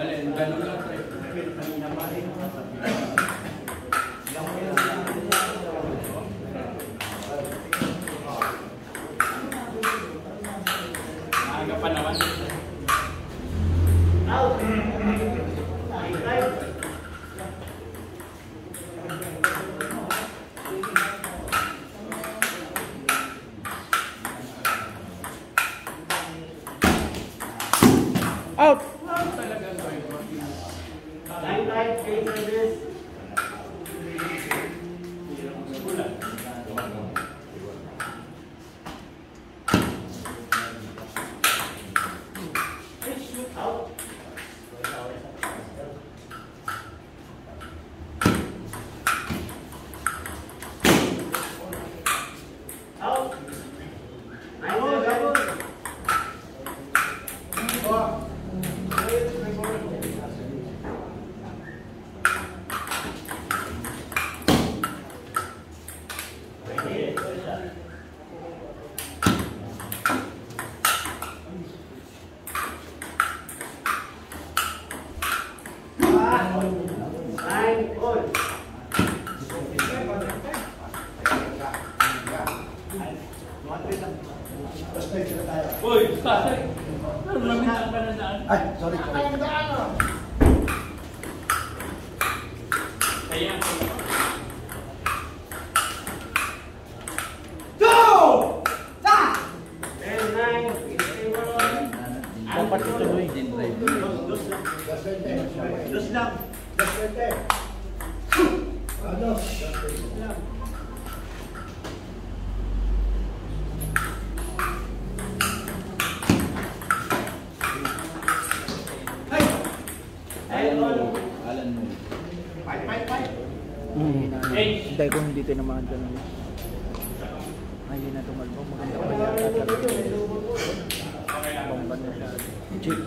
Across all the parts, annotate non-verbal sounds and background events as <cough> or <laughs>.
Alin, ganun lang. pre. Maaga pa naman. Out! Uy, tatay. Pero lamit ka na daan. Ay, sorry, sorry. Kaya, Dapat ituloy. Dos lang. Dos lang. Ano? Alan Hey. Hintay ko hindi tinamaan ka naman. Ayun na tumalbog. Maganda pa yan. Bomba na siya. Chick.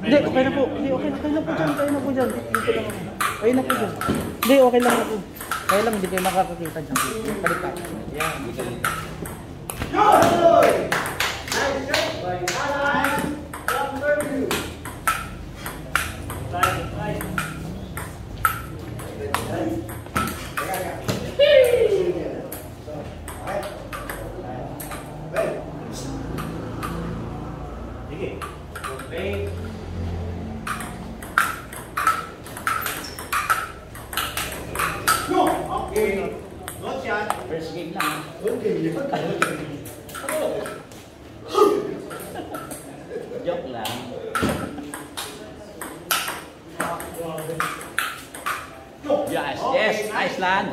Hindi, okay na po. Hindi, okay, okay na po dyan. Okay na po dyan. Dito lang ako. Okay na po dyan. Hindi, okay lang na po. Kaya lang, hindi kayo makakakita dyan. Balik ka. Yan, hindi Okay. No! Okay. Not shot. First game lang. Okay. Joke lang. Yes, yes. Nice land.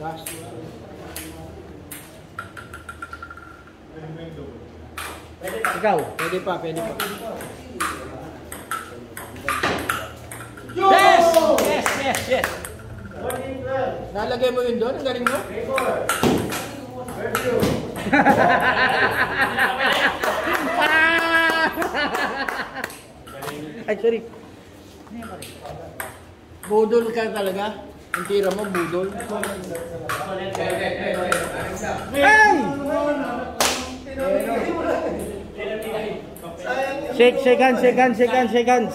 Ikaw. Pwede pa, pwede pa. Yes! Yes, yes, yes. Nalagay mo yun doon? Ang galing mo? <laughs> Ay, sorry. Budol ka talaga? Ang tira mo, budol. Hey! Shake, shake hands, shake hands, shake hands, shake hands.